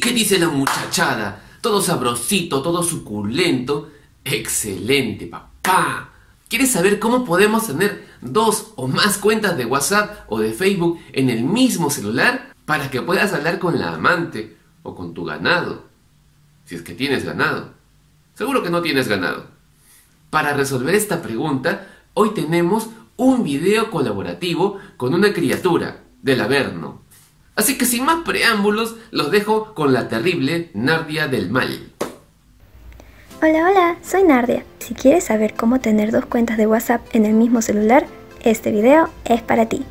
¿qué dice la muchachada? Todo sabrosito, todo suculento. Excelente, papá. ¿Quieres saber cómo podemos tener dos o más cuentas de WhatsApp o de Facebook en el mismo celular para que puedas hablar con la amante o con tu ganado? Si es que tienes ganado. Seguro que no tienes ganado. Para resolver esta pregunta, hoy tenemos un video colaborativo con una criatura del Averno. Así que sin más preámbulos, los dejo con la terrible Nardia del Mal. Hola, hola, soy Nardia. Si quieres saber cómo tener dos cuentas de WhatsApp en el mismo celular, este video es para ti.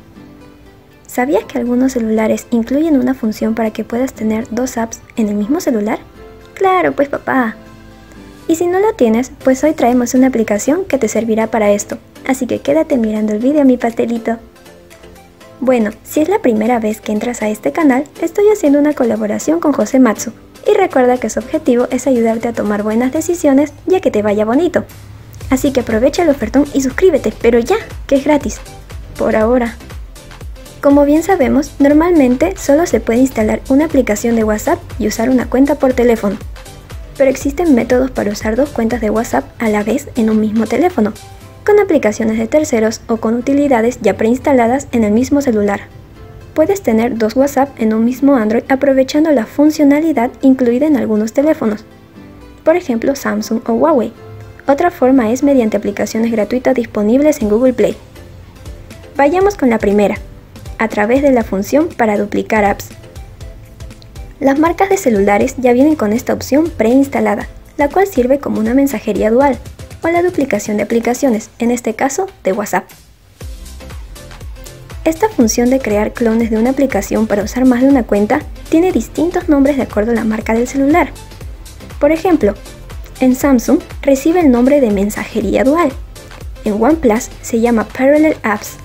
¿Sabías que algunos celulares incluyen una función para que puedas tener dos apps en el mismo celular? Claro, pues papá. Y si no lo tienes, pues hoy traemos una aplicación que te servirá para esto. Así que quédate mirando el video mi pastelito. Bueno, si es la primera vez que entras a este canal, estoy haciendo una colaboración con José Matsu. Y recuerda que su objetivo es ayudarte a tomar buenas decisiones ya que te vaya bonito. Así que aprovecha el ofertón y suscríbete, pero ya, que es gratis. Por ahora. Como bien sabemos, normalmente solo se puede instalar una aplicación de WhatsApp y usar una cuenta por teléfono. Pero existen métodos para usar dos cuentas de WhatsApp a la vez en un mismo teléfono, con aplicaciones de terceros o con utilidades ya preinstaladas en el mismo celular. Puedes tener dos WhatsApp en un mismo Android aprovechando la funcionalidad incluida en algunos teléfonos, por ejemplo Samsung o Huawei. Otra forma es mediante aplicaciones gratuitas disponibles en Google Play. Vayamos con la primera, a través de la función para duplicar apps. Las marcas de celulares ya vienen con esta opción preinstalada, la cual sirve como una mensajería dual, o la duplicación de aplicaciones, en este caso de WhatsApp. Esta función de crear clones de una aplicación para usar más de una cuenta tiene distintos nombres de acuerdo a la marca del celular. Por ejemplo, en Samsung recibe el nombre de mensajería dual. En OnePlus se llama Parallel Apps.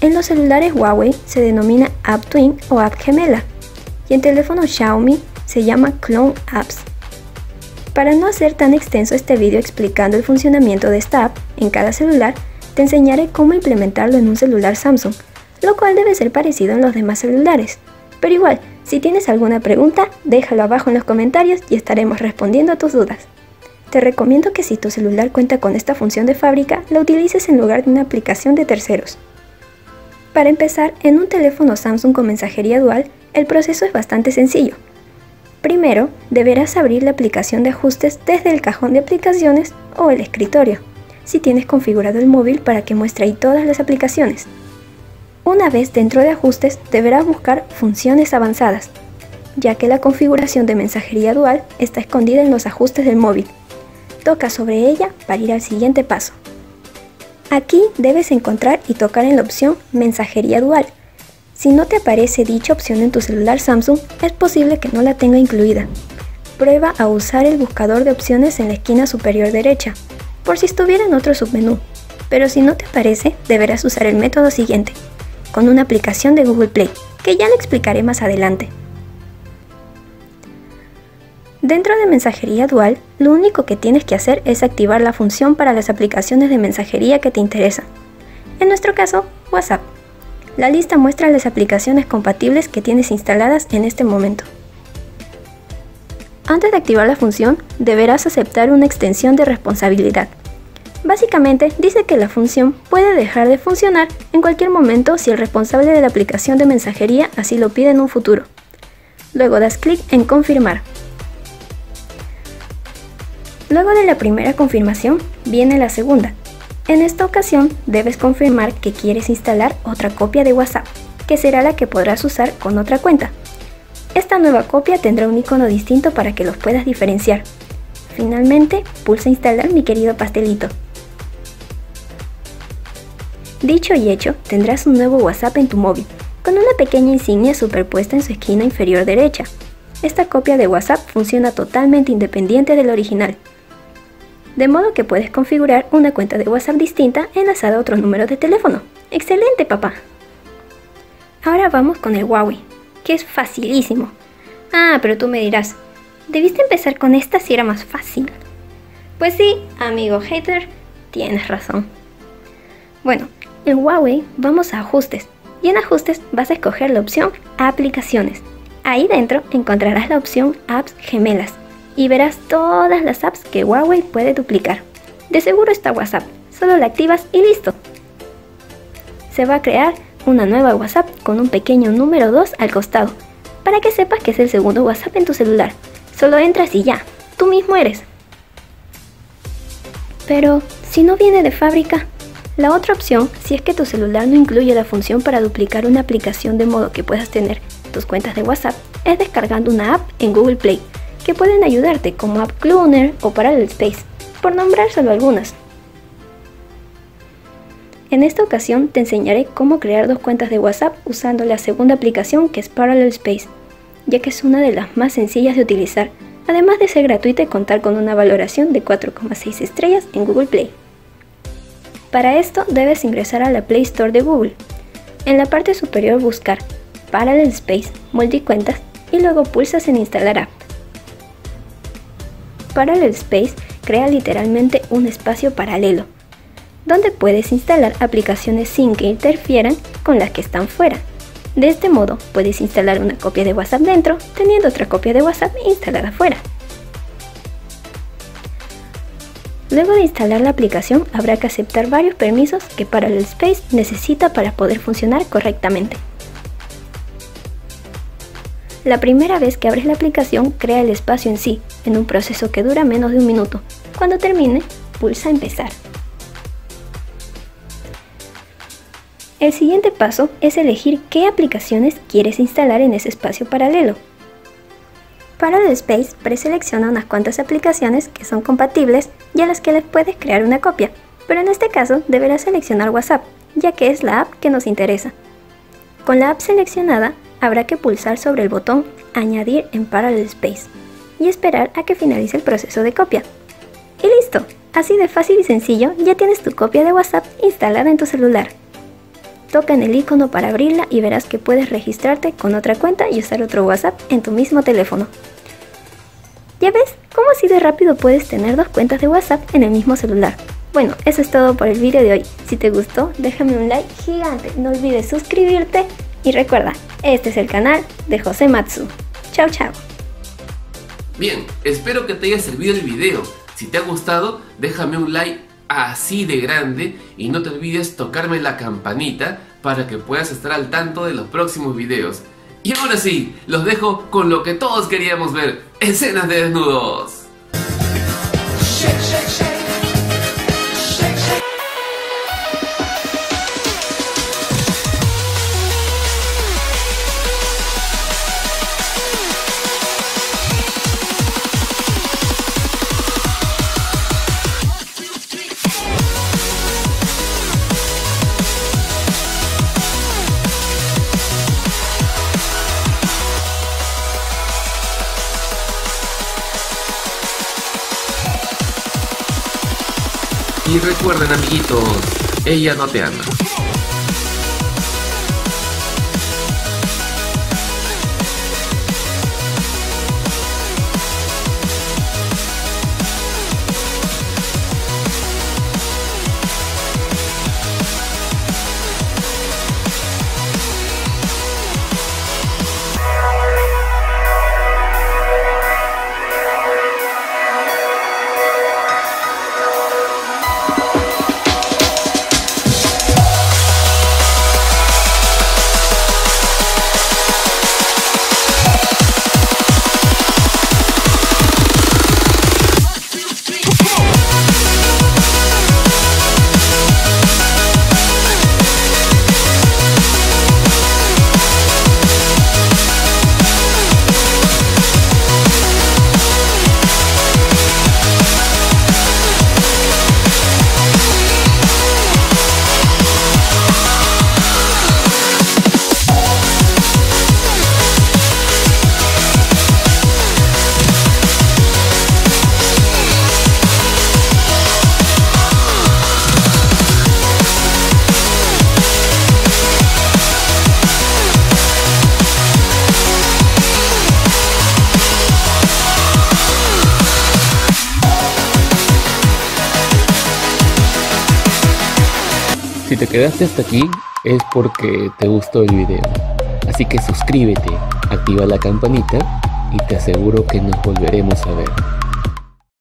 En los celulares Huawei se denomina App Twin o App Gemela. Y en teléfonos Xiaomi se llama Clone Apps. Para no hacer tan extenso este vídeo explicando el funcionamiento de esta app en cada celular, te enseñaré cómo implementarlo en un celular Samsung, lo cual debe ser parecido en los demás celulares. Pero igual, si tienes alguna pregunta, déjalo abajo en los comentarios y estaremos respondiendo a tus dudas. Te recomiendo que si tu celular cuenta con esta función de fábrica, la utilices en lugar de una aplicación de terceros. Para empezar, en un teléfono Samsung con mensajería dual, el proceso es bastante sencillo. Primero, deberás abrir la aplicación de ajustes desde el cajón de aplicaciones o el escritorio, si tienes configurado el móvil para que muestre ahí todas las aplicaciones. Una vez dentro de ajustes, deberás buscar funciones avanzadas, ya que la configuración de mensajería dual está escondida en los ajustes del móvil. Toca sobre ella para ir al siguiente paso. Aquí debes encontrar y tocar en la opción Mensajería dual, si no te aparece dicha opción en tu celular Samsung, es posible que no la tenga incluida. Prueba a usar el buscador de opciones en la esquina superior derecha, por si estuviera en otro submenú. Pero si no te aparece, deberás usar el método siguiente, con una aplicación de Google Play, que ya le explicaré más adelante. Dentro de mensajería dual, lo único que tienes que hacer es activar la función para las aplicaciones de mensajería que te interesan. En nuestro caso, WhatsApp. La lista muestra las aplicaciones compatibles que tienes instaladas en este momento. Antes de activar la función, deberás aceptar una extensión de responsabilidad. Básicamente dice que la función puede dejar de funcionar en cualquier momento si el responsable de la aplicación de mensajería así lo pide en un futuro. Luego das clic en confirmar. Luego de la primera confirmación viene la segunda, en esta ocasión debes confirmar que quieres instalar otra copia de WhatsApp, que será la que podrás usar con otra cuenta. Esta nueva copia tendrá un icono distinto para que los puedas diferenciar. Finalmente, pulsa instalar mi querido pastelito. Dicho y hecho, tendrás un nuevo WhatsApp en tu móvil, con una pequeña insignia superpuesta en su esquina inferior derecha. Esta copia de WhatsApp funciona totalmente independiente del original, de modo que puedes configurar una cuenta de WhatsApp distinta enlazada a otro número de teléfono. ¡Excelente, papá! Ahora vamos con el Huawei, que es facilísimo. Ah, pero tú me dirás, debiste empezar con esta si era más fácil. Pues sí, amigo hater, tienes razón. Bueno, en Huawei vamos a ajustes y en ajustes vas a escoger la opción aplicaciones. Ahí dentro encontrarás la opción Apps Gemelas y verás todas las apps que Huawei puede duplicar. De seguro está WhatsApp, solo la activas y listo. Se va a crear una nueva WhatsApp con un pequeño número 2 al costado, para que sepas que es el segundo WhatsApp en tu celular. Solo entras y ya, tú mismo eres. Pero, si no viene de fábrica, la otra opción, si es que tu celular no incluye la función para duplicar una aplicación de modo que puedas tener tus cuentas de WhatsApp, es descargando una app en Google Play, que pueden ayudarte como App Cloner o Parallel Space, por nombrar solo algunas. En esta ocasión te enseñaré cómo crear dos cuentas de WhatsApp usando la segunda aplicación que es Parallel Space, ya que es una de las más sencillas de utilizar, además de ser gratuita y contar con una valoración de 4,6 estrellas en Google Play. Para esto debes ingresar a la Play Store de Google. En la parte superior buscar Parallel Space Multicuentas y luego pulsas en Instalar App. Parallel Space crea literalmente un espacio paralelo donde puedes instalar aplicaciones sin que interfieran con las que están fuera. De este modo, puedes instalar una copia de WhatsApp dentro, teniendo otra copia de WhatsApp instalada fuera. Luego de instalar la aplicación, habrá que aceptar varios permisos que Parallel Space necesita para poder funcionar correctamente. La primera vez que abres la aplicación, crea el espacio en sí, en un proceso que dura menos de un minuto. Cuando termine, pulsa Empezar. El siguiente paso es elegir qué aplicaciones quieres instalar en ese espacio paralelo. Para el Space preselecciona unas cuantas aplicaciones que son compatibles y a las que les puedes crear una copia, pero en este caso deberás seleccionar WhatsApp, ya que es la app que nos interesa. Con la app seleccionada, habrá que pulsar sobre el botón Añadir en Parallel Space y esperar a que finalice el proceso de copia. Y listo, así de fácil y sencillo ya tienes tu copia de WhatsApp instalada en tu celular. Toca en el icono para abrirla y verás que puedes registrarte con otra cuenta y usar otro WhatsApp en tu mismo teléfono. ¿Ya ves cómo así de rápido puedes tener dos cuentas de WhatsApp en el mismo celular? Bueno, eso es todo por el vídeo de hoy. Si te gustó, déjame un like gigante, no olvides suscribirte y recuerda, este es el canal de José Matsu. Chao, chao. Bien, espero que te haya servido el video. Si te ha gustado, déjame un like así de grande y no te olvides tocarme la campanita para que puedas estar al tanto de los próximos videos. Y ahora sí, los dejo con lo que todos queríamos ver, escenas de desnudos. Y recuerden amiguitos, ella no te ama. Te quedaste hasta aquí es porque te gustó el video. Así que suscríbete activa la campanita y te aseguro que nos volveremos a ver.